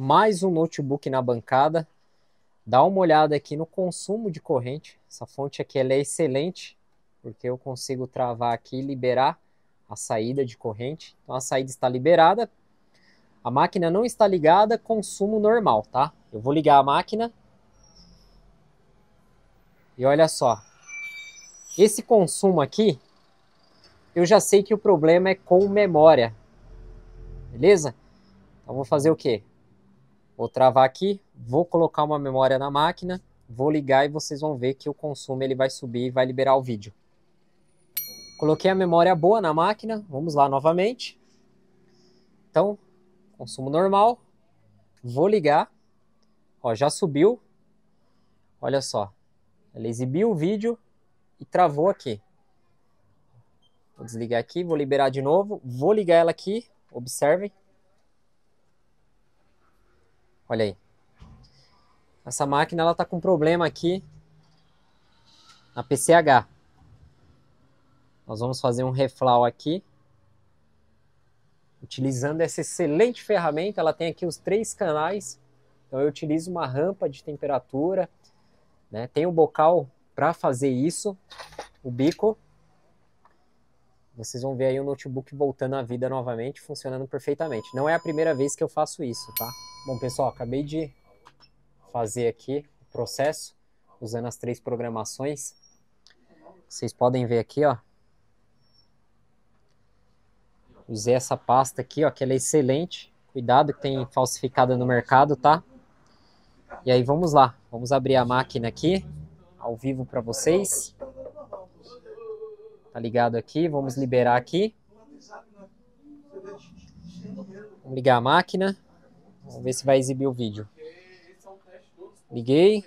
mais um notebook na bancada. Dá uma olhada aqui no consumo de corrente. Essa fonte aqui ela é excelente, porque eu consigo travar aqui e liberar a saída de corrente. Então a saída está liberada. A máquina não está ligada, consumo normal, tá? Eu vou ligar a máquina. E olha só. Esse consumo aqui, eu já sei que o problema é com memória. Beleza? Então vou fazer o quê? Vou travar aqui, vou colocar uma memória na máquina, vou ligar e vocês vão ver que o consumo ele vai subir e vai liberar o vídeo. Coloquei a memória boa na máquina, vamos lá novamente. Então, consumo normal, vou ligar, ó, já subiu, olha só, ela exibiu o vídeo e travou aqui. Vou desligar aqui, vou liberar de novo, vou ligar ela aqui, observem. Olha aí. Essa máquina ela tá com problema aqui na PCH. Nós vamos fazer um reflow aqui. Utilizando essa excelente ferramenta, ela tem aqui os três canais. Então eu utilizo uma rampa de temperatura, né? Tem o bocal para fazer isso, o bico. Vocês vão ver aí o notebook voltando à vida novamente, funcionando perfeitamente. Não é a primeira vez que eu faço isso, tá? Bom, pessoal, acabei de fazer aqui o processo usando as três programações. Vocês podem ver aqui, ó. Usei essa pasta aqui, ó, que ela é excelente. Cuidado que tem falsificada no mercado, tá? E aí vamos lá, vamos abrir a máquina aqui, ao vivo para vocês. Tá ligado aqui, vamos liberar aqui. Vamos ligar a máquina. Vamos ver se vai exibir o vídeo. Liguei.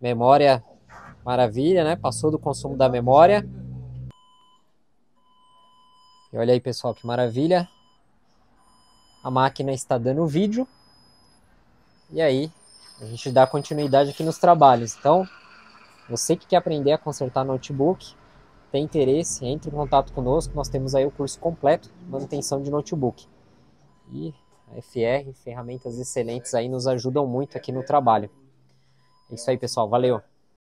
Memória, maravilha, né? Passou do consumo da memória. E olha aí, pessoal, que maravilha. A máquina está dando o vídeo. E aí, a gente dá continuidade aqui nos trabalhos. Então, você que quer aprender a consertar notebook, tem interesse, entre em contato conosco. Nós temos aí o curso completo, manutenção de notebook. E FR, ferramentas excelentes aí nos ajudam muito aqui no trabalho. É isso aí, pessoal. Valeu!